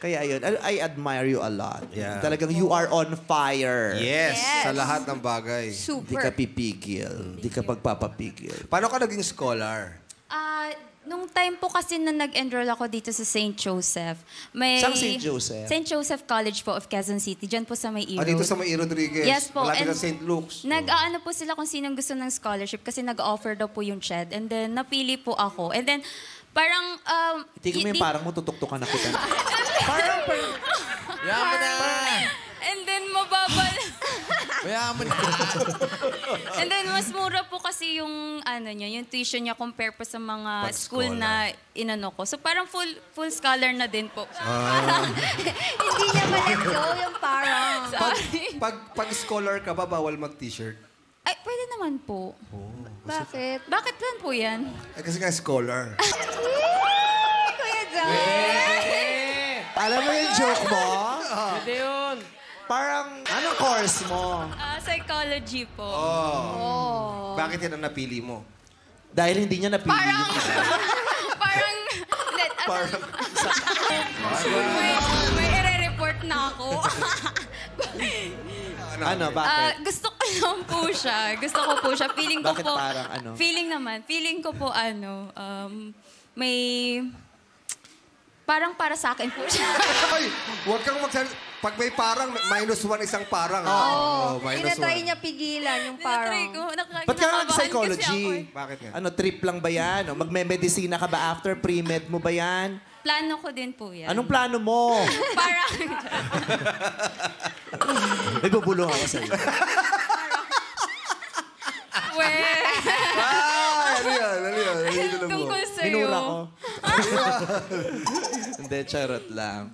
Kaya ayun, I, I admire you a lot. Yeah. Talagang you are on fire. Yes, Yes. sa lahat ng bagay. Hindi ka Super. pipigil. Hindi ka pagpapapigil. Paano ka naging scholar? Ah, nung time po kasi na nag-enroll ako dito sa St. Joseph, may... Saan St. Joseph? St. Joseph College po of Quezon City. Diyan po sa may Ah, dito sa May Rodriguez. Yes po. Malapit and sa St. Luke's. Nag-aano po sila kung sinong gusto ng scholarship kasi nag-offer daw po yung CHED. And then, napili po ako. And then, parang... Um, Tingnan mo y- yung di- parang mo tutuktukan na kita. Yaman na! And then, mababal. Mayaman na! And then, mas mura po kasi yung, ano niya, yung tuition niya compare po sa mga Pag school na inano ko. So, parang full full scholar na din po. Hindi naman ito, yung parang. Pag, pag, pag scholar ka ba, bawal mag-t-shirt? Ay, pwede naman po. Bakit? Bakit lang po yan? Eh, kasi nga scholar. John? Alam mo yung joke mo? Pwede yun. Parang, anong course mo? Ah, psychology po. Oh. Bakit yan ang napili mo? Dahil hindi niya napili Parang, parang, let, parang, may, may ire-report na ako. Ano, Ah, bakit? gusto ko lang po siya. Gusto ko po siya. Feeling ko Bakit po, parang ano? feeling naman, feeling ko po ano, um, may, parang para sa akin po siya. Ay, huwag kang magsalita. Pag may parang, minus one isang parang. Oh, minus Inatry one. niya pigilan yung Tinatry parang. ko. Nak- Ba't ka kasi ako eh. Bakit nga? Ano, trip lang ba yan? O magme-medisina ka ba after? Pre-med mo ba yan? Plano ko din po yan. Anong plano mo? Parang, May bubulong ako sa'yo. well, Ah, ano yan? Ano yan? Ano mo? tungkol sa'yo. Minura ko. Hindi, charot lang.